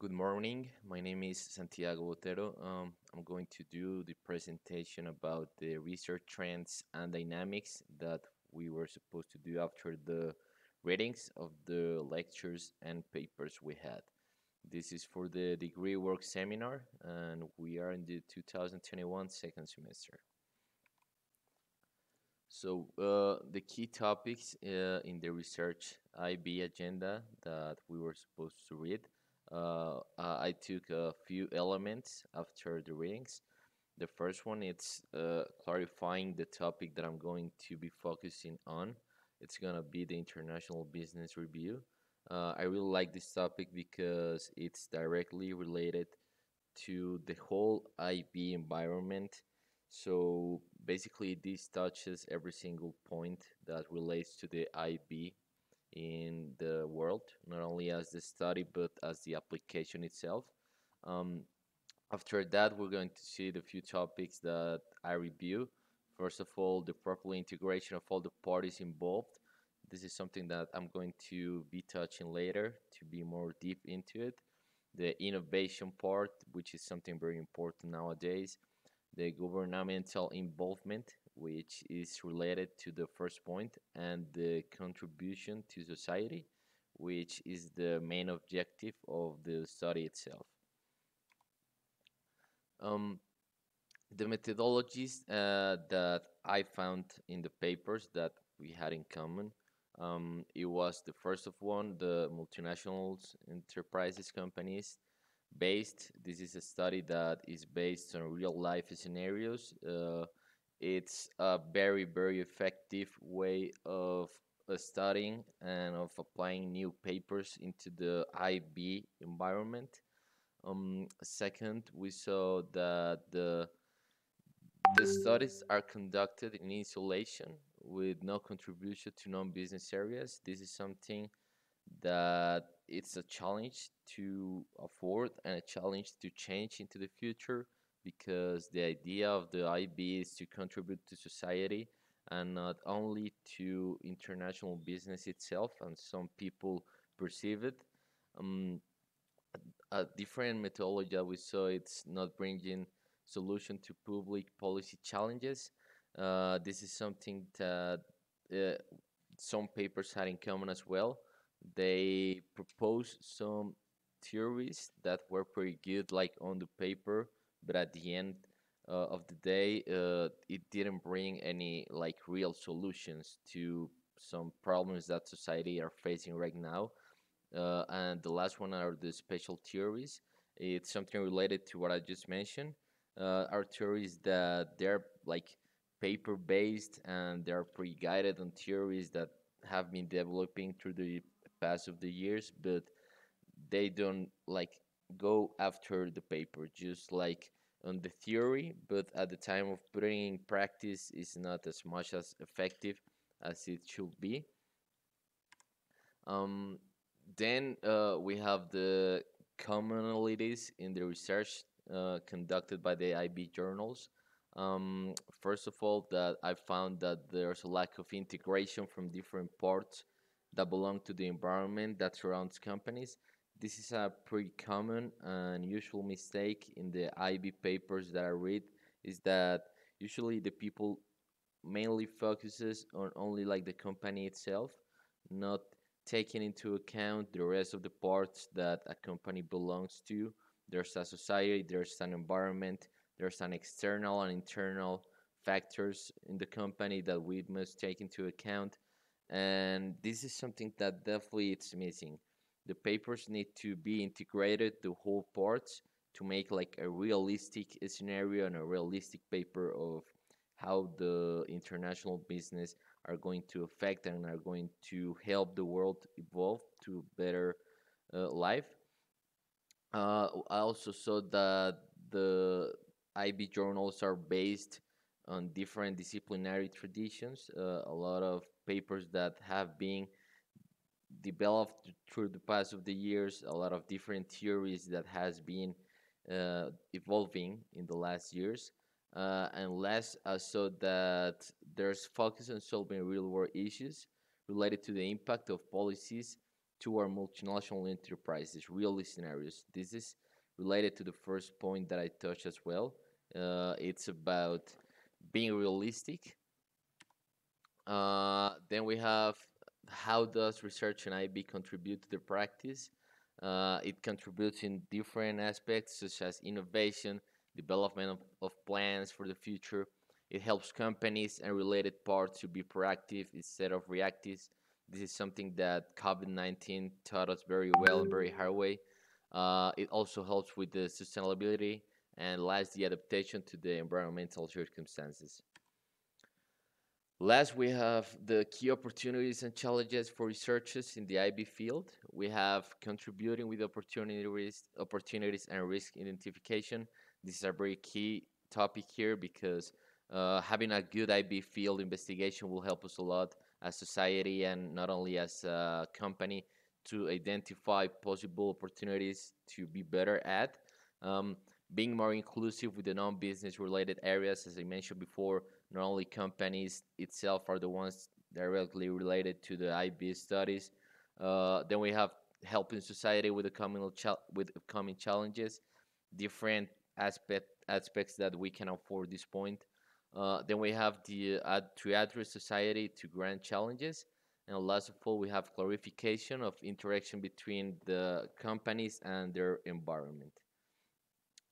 Good morning. My name is Santiago Botero. Um, I'm going to do the presentation about the research trends and dynamics that we were supposed to do after the readings of the lectures and papers we had. This is for the degree work seminar, and we are in the 2021 second semester. So uh, the key topics uh, in the research IB agenda that we were supposed to read uh, I took a few elements after the readings. The first one is uh, clarifying the topic that I'm going to be focusing on. It's gonna be the international business review. Uh, I really like this topic because it's directly related to the whole IB environment. So basically, this touches every single point that relates to the IB in the world, not only as the study but as the application itself. Um, after that, we're going to see the few topics that I review. First of all, the proper integration of all the parties involved. This is something that I'm going to be touching later to be more deep into it. The innovation part, which is something very important nowadays. The governmental involvement, which is related to the first point, and the contribution to society, which is the main objective of the study itself. Um, the methodologies uh, that I found in the papers that we had in common, um, it was the first of one, the multinationals enterprises companies based. This is a study that is based on real life scenarios. Uh, it's a very, very effective way of uh, studying and of applying new papers into the IB environment. Um, second, we saw that the the studies are conducted in isolation with no contribution to non-business areas. This is something that it's a challenge to afford and a challenge to change into the future because the idea of the IB is to contribute to society and not only to international business itself, and some people perceive it. Um, a, different methodology that we saw it's not bringing solution to public policy challenges. Uh, this is something that uh, some papers had in common as well. They proposed some theories that were pretty good, like on the paper, but at the end uh, of the day, uh, it didn't bring any like real solutions to some problems that society are facing right now. Uh, and the last one are the special theories. It's something related to what I just mentioned. Uh, our theories that they're like paper based and they're pre-guided on theories that have been developing through the past of the years, but they don't like go after the paper, just like on the theory, but at the time of putting in practice is not as much as effective as it should be. Um, then uh, we have the commonalities in the research uh, conducted by the IB journals. Um, first of all, that I found that there's a lack of integration from different parts that belong to the environment that surrounds companies. This is a pretty common and usual mistake in the IB papers that I read is that usually the people mainly focuses on only like the company itself, not taking into account the rest of the parts that a company belongs to. There's a society, there's an environment, there's an external and internal factors in the company that we must take into account. And this is something that definitely it's missing the papers need to be integrated the whole parts to make like a realistic scenario and a realistic paper of how the international business are going to affect and are going to help the world evolve to better uh, life. Uh, I also saw that the IB journals are based on different disciplinary traditions. Uh, a lot of papers that have been developed through the past of the years a lot of different theories that has been uh, evolving in the last years uh, and less uh, so that there's focus on solving real world issues related to the impact of policies to our multinational enterprises, real scenarios. This is related to the first point that I touched as well. Uh, it's about being realistic. Uh, then we have how does research and IB contribute to the practice? Uh, it contributes in different aspects such as innovation, development of, of plans for the future. It helps companies and related parts to be proactive instead of reactive. This is something that COVID 19 taught us very well very hard way. Uh, it also helps with the sustainability and last, the adaptation to the environmental circumstances. Last, we have the key opportunities and challenges for researchers in the IB field. We have contributing with opportunities, opportunities and risk identification. This is a very key topic here because uh, having a good IB field investigation will help us a lot as society and not only as a company to identify possible opportunities to be better at. Um, being more inclusive with the non-business related areas, as I mentioned before, not only companies itself are the ones directly related to the IB studies. Uh, then we have helping society with the coming with upcoming challenges, different aspect aspects that we can afford this point. Uh, then we have the uh, to address society to grand challenges, and last of all, we have clarification of interaction between the companies and their environment.